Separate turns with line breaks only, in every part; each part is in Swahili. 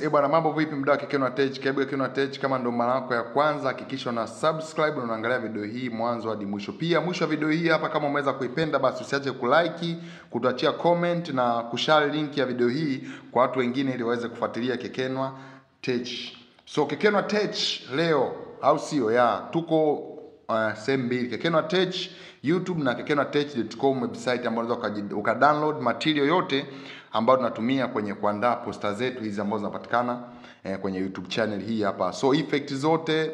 Yes, bwana mambo vipi mdau wa Kekeno Tech? Karibu Kekeno Tech kama ndo mara yako ya kwanza hakikisha una subscribe na unaangalia video hii mwanzo hadi mwisho. Pia mwisho wa video hii hapa kama umeweza kuipenda basi usiache kulike, kutuachia comment na kushare link ya video hii kwa watu wengine ili waweze kufuatilia Kekenwa Tech. So Kekenwa Tech leo au sio ya tuko uh, sehemu mbili Kekenwa Tech YouTube na kekenwatech.com website ambayo unaweza uka download material yote ambayo tunatumia kwenye kuandaa posta zetu hizi ambazo zinapatikana eh, kwenye YouTube channel hii hapa. So effect zote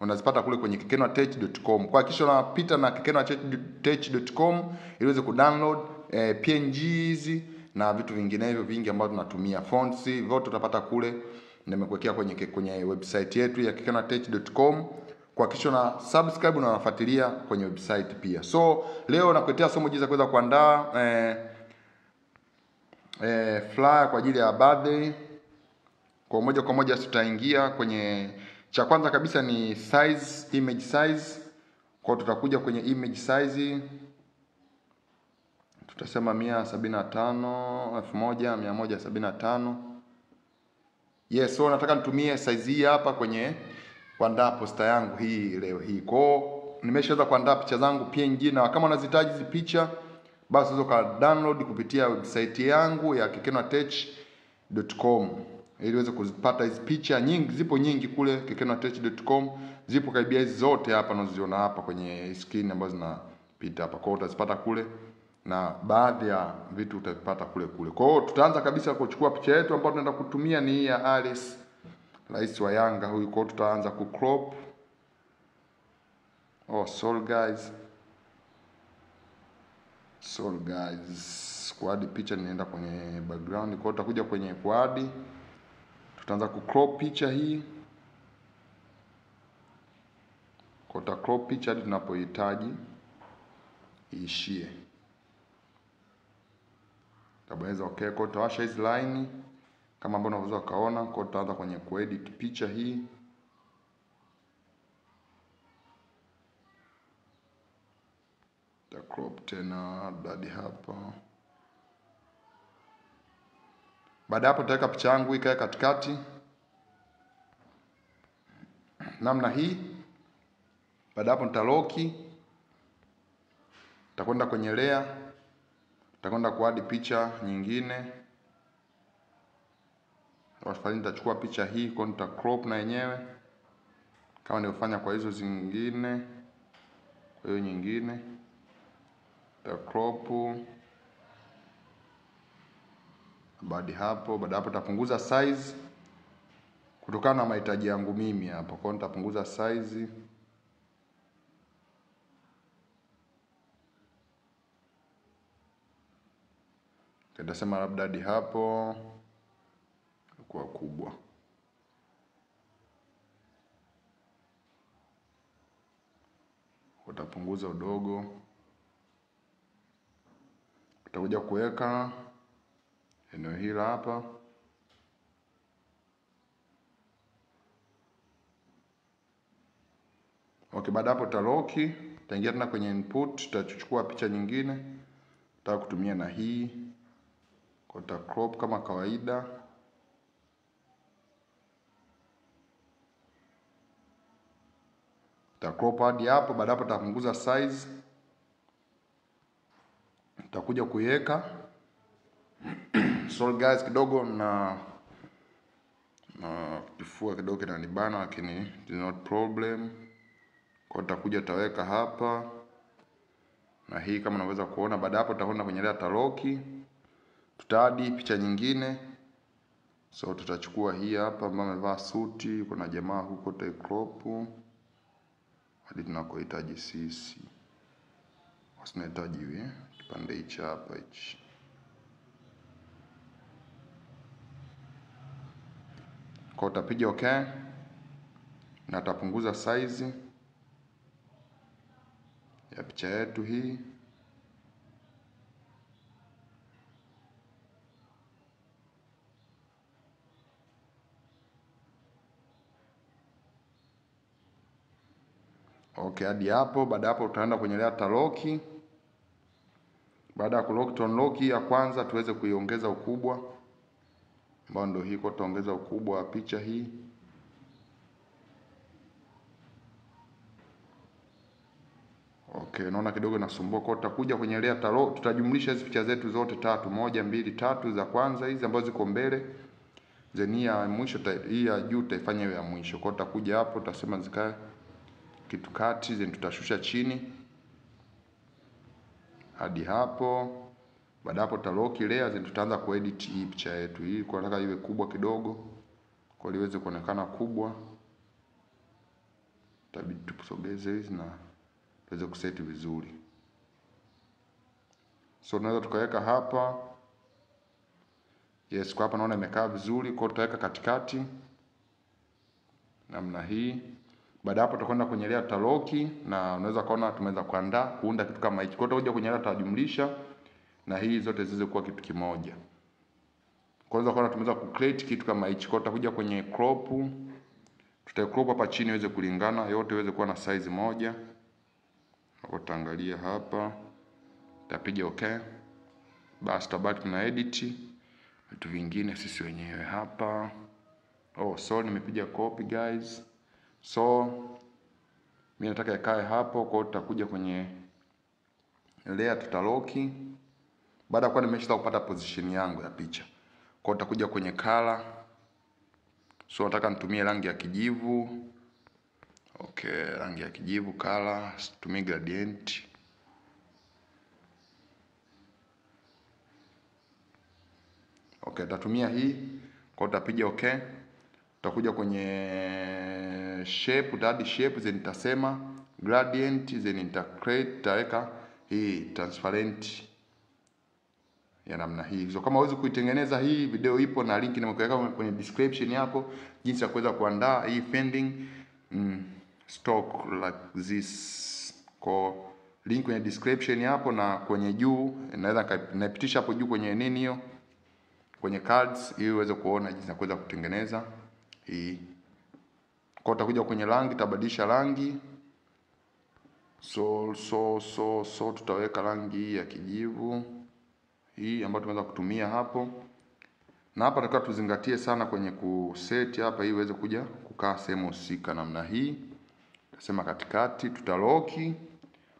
unazipata kule kwenye kekenwatech.com. Kwa hakika unapita na kekenwatech.com ili uweze kudownload eh, PNGs na vitu vinginevyo vingi ambavyo tunatumia fonts vyote utapata kule. Nimekuwekea kwenye kwenye website yetu ya kekenwatech.com kuhakikisha na subscribe na unafuatilia kwenye website pia. So leo nakuletea somo jinsi ya kuweza kuandaa eh, eh, flyer kwa ajili ya birthday. Kwa moja kwa moja tutaingia kwenye cha kwanza kabisa ni size, image size. Kwa tutakuja kwenye image size tutasema mia sabini na tano elfu moja mia moja sabini na tano Yes, so nataka nitumie size hii hapa kwenye kuandaa posta yangu hii leo hii. Kwa nimeshaweza kuandaa picha zangu PNG, na kama unazihitaji hizi picha basi unaweza ka download kupitia website yangu ya kekenwatech.com ili uweze kuzipata hizi picha nyingi. Zipo nyingi kule kekenwatech.com, zipo karibia hizi zote hapa unazoziona hapa kwenye screen ambazo zinapita hapa. Kwa hiyo utazipata kule na baadhi ya vitu utavipata kule kule. Kwa hiyo tutaanza kabisa kuchukua picha yetu ambayo tunaenda kutumia ni hii ya Alice rais wa Yanga huyu. Kwa tutaanza ku crop. Oh, sorry guys. Sorry guys. Squad picha ninaenda kwenye background. kwao tutakuja kwenye quad, Tutaanza ku crop picha hii. Kwa hiyo crop picha hadi tunapohitaji iishie. Tabonyeza okay. Kwa tutawasha hizi line kama ambavyo unaweza kaona. Kwa hiyo tutaanza kwenye kuedit picha hii. Ta crop tena hadi hapa. Baada hapo nitaweka picha yangu ikae katikati namna hii. Baada hapo nitaloki, nitakwenda kwenye layer, nitakwenda kuadi picha nyingine Wafadhali nitachukua picha hii kwa nita crop na yenyewe kama nilivyofanya kwa hizo zingine. Kwa hiyo nyingine nita crop baada hapo. Baada hapo nitapunguza size kutokana na mahitaji yangu mimi hapo. Kwa nitapunguza size nitasema labda hadi hapo kwa kubwa. Utapunguza udogo, utakuja kuweka eneo hili hapa. Okay, baada hapo utaloki, utaingia tena kwenye input, utachukua picha nyingine, utaka kutumia na hii kwa uta crop kama kawaida. Crop hadi hapo. Baada hapo tapunguza size, nitakuja kuiweka sorry guys, kidogo na na kifua kidogo kinanibana, lakini it's not problem. Kwa nitakuja taweka hapa na hii kama unaweza kuona. Baada hapo tutakwenda kwenye ile taroki, tutaadi picha nyingine. So tutachukua hii hapa ambayo amevaa suti, kuna jamaa huko tai crop hadi tunakohitaji sisi, wasinahitaji hivi kipande hichi hapa hichi. Kwa utapiga okay na tapunguza saizi ya picha yetu hii. Okay, hadi hapo. Baada hapo tutaenda kwenye layer lock. Baada ya kulock to unlock ya kwanza tuweze kuiongeza ukubwa. ambayo ndio hii, kwa tutaongeza ukubwa wa picha hii Okay, naona kidogo nasumbua kwa tutakuja kwenye layer talo, tutajumlisha hizi picha zetu zote tatu, moja, mbili, tatu za kwanza hizi ambazo ziko mbele. Then hii ya mwisho hii ya juu tutaifanya ya mwisho. Kwa tutakuja hapo tutasema zikae kitu kati, then tutashusha chini hadi hapo. Baada hapo tutalock layer, then tutaanza kuedit hii picha yetu. Hii kwa nataka iwe kubwa kidogo, kwa liweze kuonekana kubwa. Itabidi tusogeze hizi na tuweze kuseti vizuri. So tunaweza tukaweka hapa. Yes, kwa hapa naona imekaa vizuri, kwa tutaweka katikati namna hii. Baada hapo tutakwenda kwenye layer tutaloki, na unaweza kuona tumeweza kuandaa kuunda kitu kama hichi. Kwa hiyo tutakuja kwenye layer tutajumlisha na hii zote ziweze kuwa kitu kimoja. Kwanza kwa tumeweza ku create kitu kama hichi. Kwa tutakuja kwenye crop, tuta crop hapa chini iweze kulingana, yote iweze kuwa na size moja. Hapo tutaangalia hapa, Tutapiga okay. Basi tabaki tuna edit vitu vingine sisi wenyewe hapa. Oh, sorry nimepiga copy guys. So mimi nataka ikae hapo, kwa hiyo tutakuja kwenye layer tutaloki. Baada ya kuwa nimeshaanza kupata position yangu ya picha, kwa hiyo tutakuja kwenye color. So nataka nitumie rangi ya kijivu. Okay, rangi ya kijivu color, situmie gradient. Okay, tatumia hii kwa utapiga okay. Utakuja kwenye shape, utaadi shape then nitasema gradient then nita create, nitaweka hii transparent ya namna hii. So kama huwezi kuitengeneza hii video ipo na link nimekuweka kwenye description hapo, jinsi ya kuweza kuandaa hii fending mm, stock like this. Kwa link kwenye description hapo na kwenye juu, naweza naipitisha hapo juu kwenye nini hiyo kwenye cards ili uweze kuona jinsi ya kuweza kutengeneza hii. Kwa utakuja kwenye rangi, tabadilisha rangi. So so so so tutaweka rangi hii ya kijivu hii ambayo tumeweza kutumia hapo, na hapa tunataka tuzingatie sana kwenye kuseti hapa, ili iweze kuja kukaa sehemu husika namna hii. Tutasema katikati, tutaloki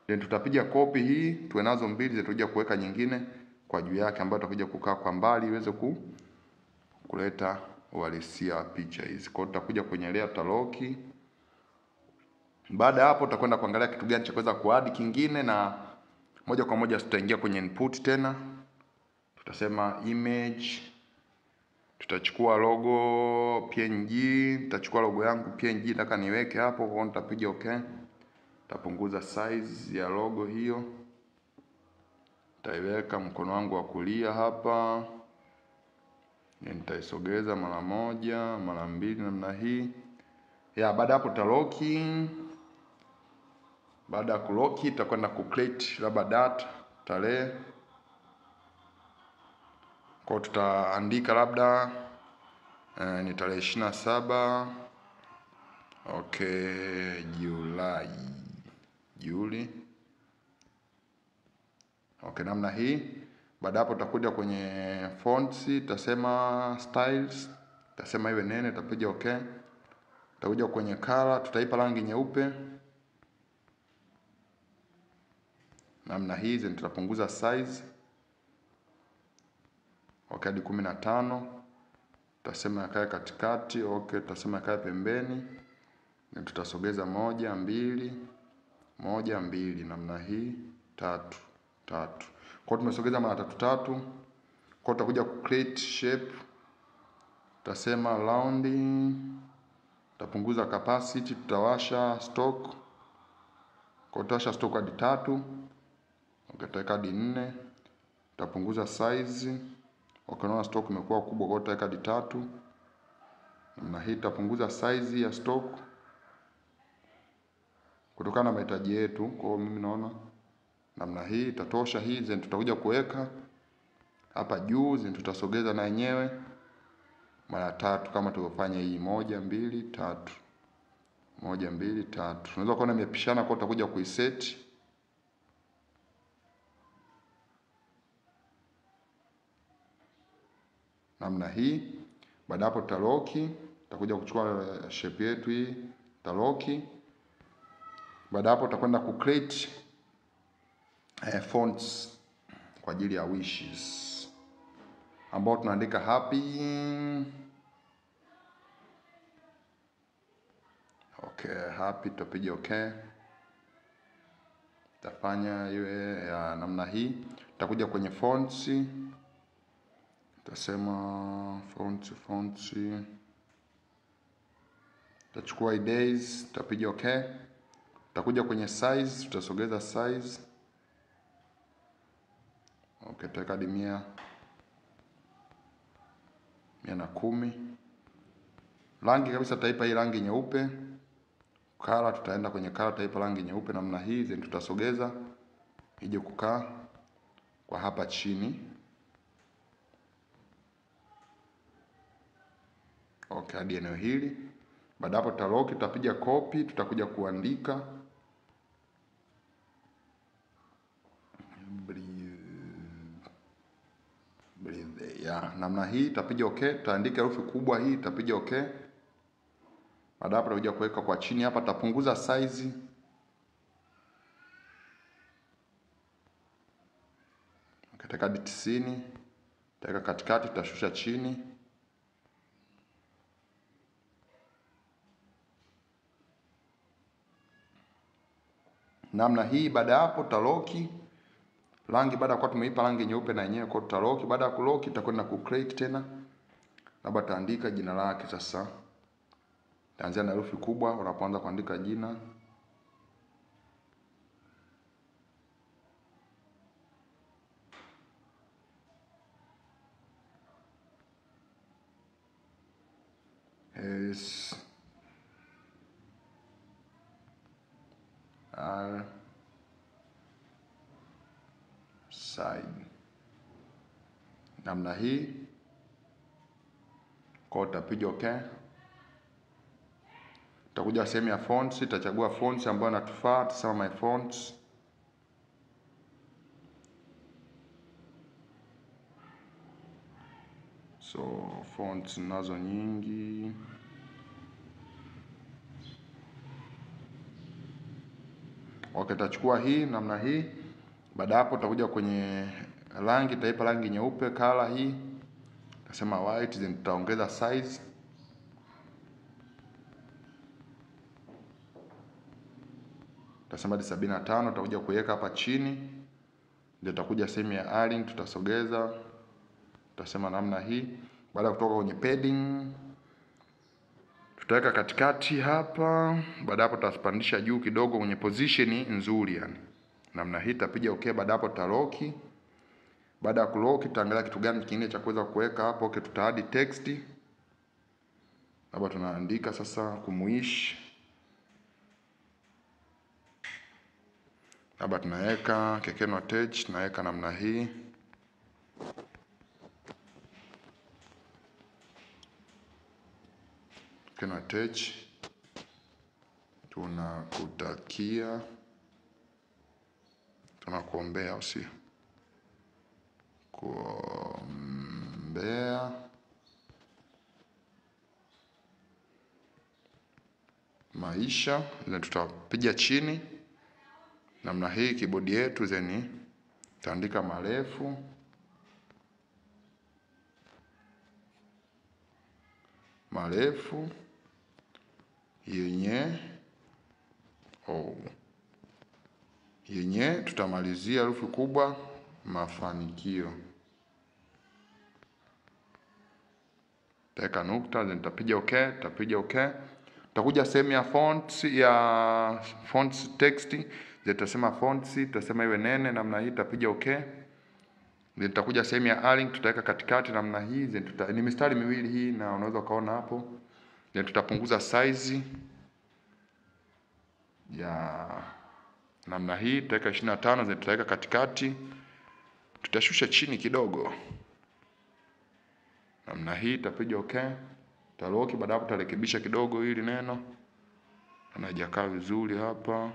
then tutapiga kopi hii, tuwe nazo mbili, zitakuja kuweka nyingine kwa juu yake ambayo tutakuja kukaa kwa mbali iweze ku kuleta uhalisia picha hizi. Kwa hiyo tutakuja kwenye layer taloki. Baada ya hapo tutakwenda kuangalia kitu gani cha kuweza kuadi kingine, na moja kwa moja tutaingia kwenye input tena, tutasema image, tutachukua logo PNG, tutachukua logo yangu PNG nataka niweke hapo, kwa nitapiga okay. Tapunguza size ya logo hiyo taiweka mkono wangu wa kulia hapa, nitaisogeza mara moja mara mbili namna hii ya. Baada hapo tutaloki. Baada ya kuloki, itakwenda ku create labda data tarehe, kwa tutaandika labda eh, ni tarehe ishirini na saba okay, Julai Juli Okay, namna hii. Baada hapo tutakuja kwenye fonts, tutasema styles, tutasema iwe nene, tutapiga okay. Tutakuja kwenye color, tutaipa rangi nyeupe namna hii, then tutapunguza size okay hadi kumi na tano. Tutasema yakae katikati, okay, tutasema yakae pembeni, na tutasogeza moja mbili moja mbili namna hii tatu tatu. Kwa tumesogeza mara tatu tatu. Kwa tutakuja ku create shape, tutasema rounding, tutapunguza capacity, tutawasha stock. Kwa tutawasha stock hadi tatu, tutaweka hadi nne, tutapunguza size. Ukiona stock imekuwa kubwa, kwa tutaweka hadi tatu namna hii. Tutapunguza size ya stock kutokana na mahitaji yetu. Kwa hiyo mimi naona namna hii itatosha hii, then tutakuja kuweka hapa juu, then tutasogeza na yenyewe mara tatu kama tulivyofanya hii, moja mbili tatu, moja mbili tatu. Unaweza kuona imepishana, kwa utakuja kuiset namna hii. Baada hapo tutaloki, tutakuja kuchukua shape yetu hii, tutaloki. Baada hapo tutakwenda ku create eh, fonts kwa ajili ya wishes ambao tunaandika happy. Okay, happy tutapiga okay, tafanya iwe ya namna hii. Tutakuja kwenye fonts, tutasema fonts fonts, tutachukua days, tutapiga okay. Tutakuja kwenye size, tutasogeza size tutaweka hadi mia mia na kumi. Rangi kabisa tutaipa hii rangi nyeupe. Kala tutaenda kwenye kala, tutaipa rangi nyeupe namna hii, then tutasogeza ije kukaa kwa hapa chini. Okay, hadi eneo hili. Baada hapo tutaloki, tutapiga copy, tutakuja kuandika breathe ya namna hii, tutapiga okay, tutaandika herufi kubwa hii, tutapiga okay. Baada hapo tutakuja kuweka kwa chini hapa, tutapunguza size katika hadi tisini, tutaweka katikati, tutashusha chini namna hii. Baada hapo tutaloki rangi, baada ya kuwa tumeipa rangi nyeupe na yenyewe kwa tutalock. Baada ya kulock, tutakwenda ku create tena, labda taandika jina lake sasa taanzia na herufi kubwa unapoanza kuandika jina. S side namna hii, kwa utapiga okay. Tutakuja sehemu ya fonts, tutachagua fonts ambayo natufaa, tutasema my fonts. So fonts nazo nyingi, tachukua hii namna hii. Baada hapo tutakuja kwenye rangi, tutaipa rangi nyeupe kala hii, tutasema white, then tutaongeza size tutasema hadi sabini na tano. Tutakuja kuiweka hapa chini, ndio tutakuja sehemu ya align, tutasogeza, tutasema namna hii. Baada ya kutoka kwenye padding, tutaweka katikati hapa. Baada hapo tutapandisha juu kidogo kwenye position nzuri, yani namna hii, tutapiga okay. Baada hapo tutaloki. Baada ya kuloki, tutaangalia kitu gani kingine cha kuweza kuweka hapo. Okay, tutaadi text hapa, tunaandika sasa kumuishi labda tunaweka Kekeno Tech, tunaweka namna hii, Kekeno Tech, tunakutakia, tunakuombea, au sio? Kuombea. Maisha, na tutapiga chini. Namna hii kibodi yetu, zeni taandika marefu. Marefu yenye oh, yenye tutamalizia herufi kubwa mafanikio, taweka nukta, then tapiga okay, tapiga okay. Tutakuja sehemu ya fonts ya fonts text tutasema fonts, tutasema iwe nene namna hii, tutapiga okay. Then tutakuja sehemu ya align, tutaweka katikati namna hii, then tuta, ni mistari miwili hii na unaweza ukaona hapo. Then tutapunguza size ya namna hii, tutaweka 25, zitaweka katikati, tutashusha chini kidogo namna hii, tapiga okay, taloki. Baada hapo tutarekebisha kidogo hili neno anajakaa vizuri hapa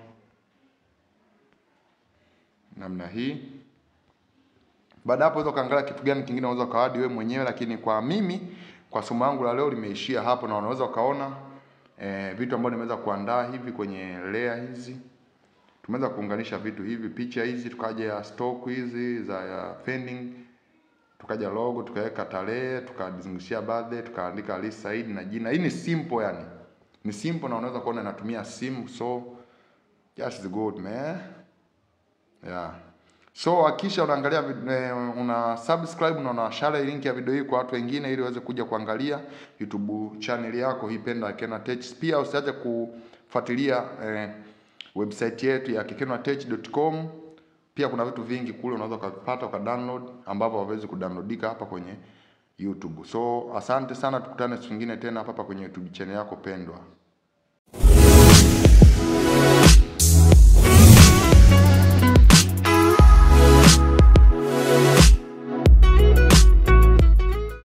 namna hii. Baada hapo unaweza kaangalia kitu gani kingine unaweza kaadi wewe mwenyewe, lakini kwa mimi kwa somo langu la leo limeishia hapo, na unaweza ukaona e, vitu ambavyo nimeweza kuandaa hivi kwenye layer hizi. Tumeweza kuunganisha vitu hivi, picha hizi, tukaja ya stock hizi za ya pending, tukaja logo, tukaweka tarehe, tukazungushia birthday, tukaandika Ali Said na jina. Hii ni simple yani, ni simple na unaweza kuona inatumia simu, so just good man, yeah. So hakisha unaangalia eh, una subscribe na una share link ya video hii kwa watu wengine ili waweze kuja kuangalia YouTube channel yako hii Penda Tech. Pia usiache kufuatilia eh, website yetu ya kikenwatech.com. Pia kuna vitu vingi kule unaweza ukavipata ukadownload, ambavyo hawezi kudownloadika hapa kwenye YouTube. So asante sana, tukutane siku nyingine tena hapa hapa kwenye YouTube channel yako pendwa.